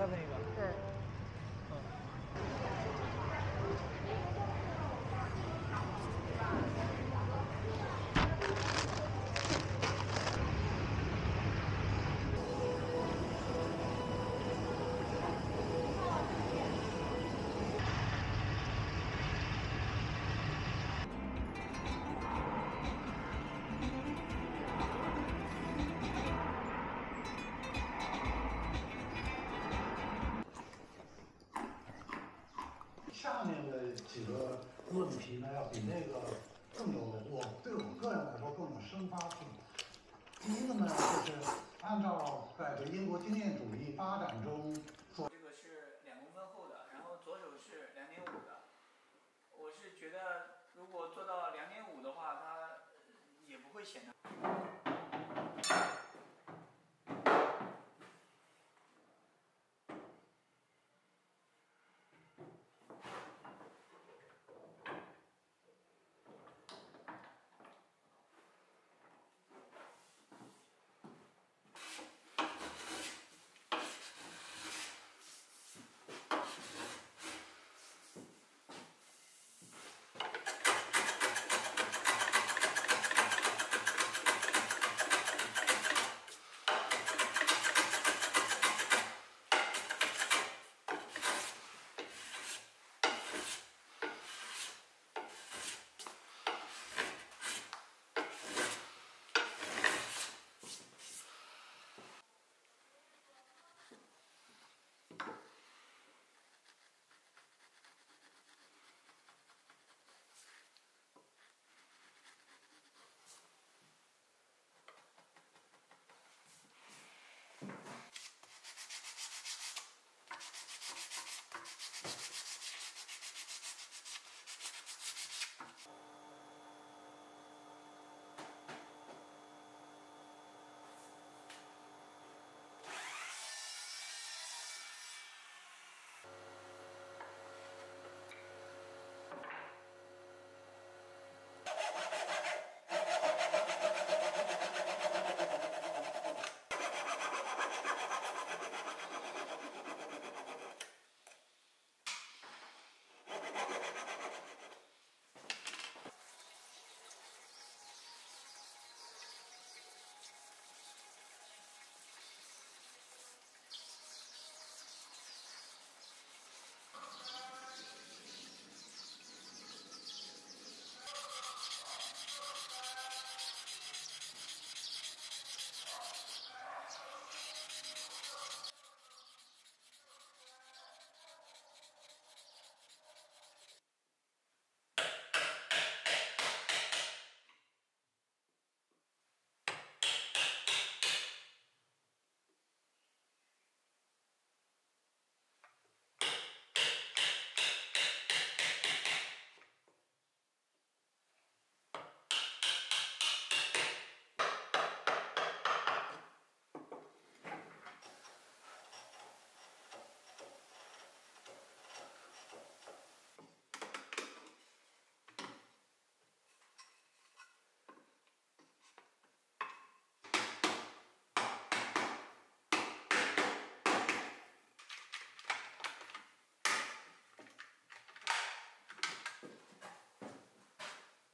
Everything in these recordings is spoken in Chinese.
have any 比那个更有我对我个人来说更有生发性。第一个呢，就是按照在这英国经验主义发展中所这个是两公分厚的，然后左手是两点五的。我是觉得如果做到两点五的话，它也不会显得。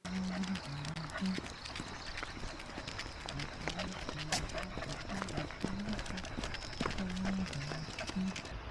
Thank you.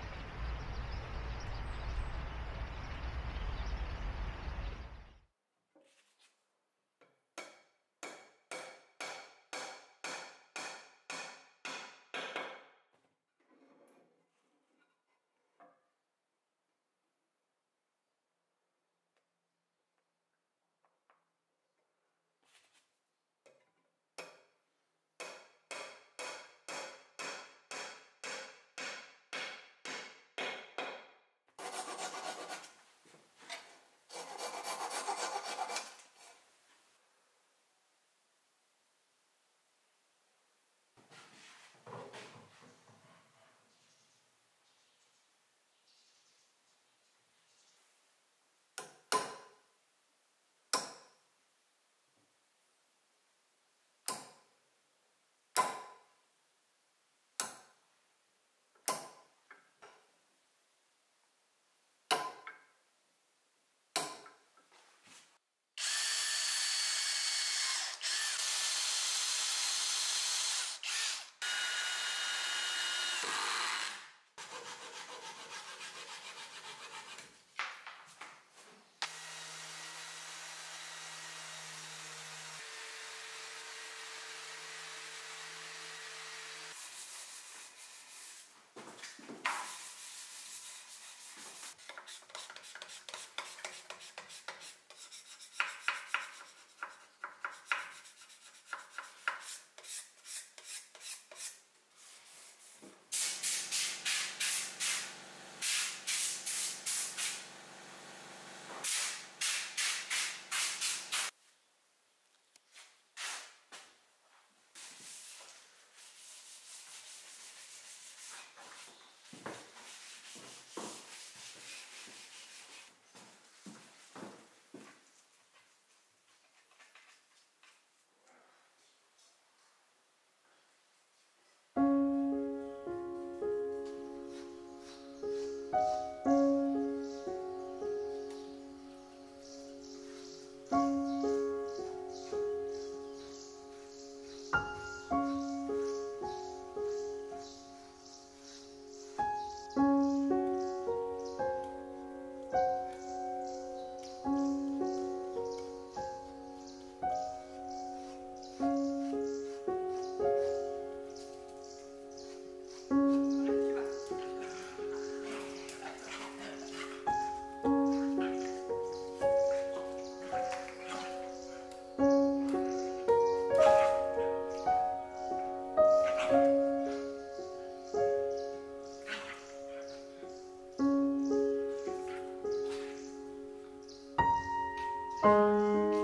Música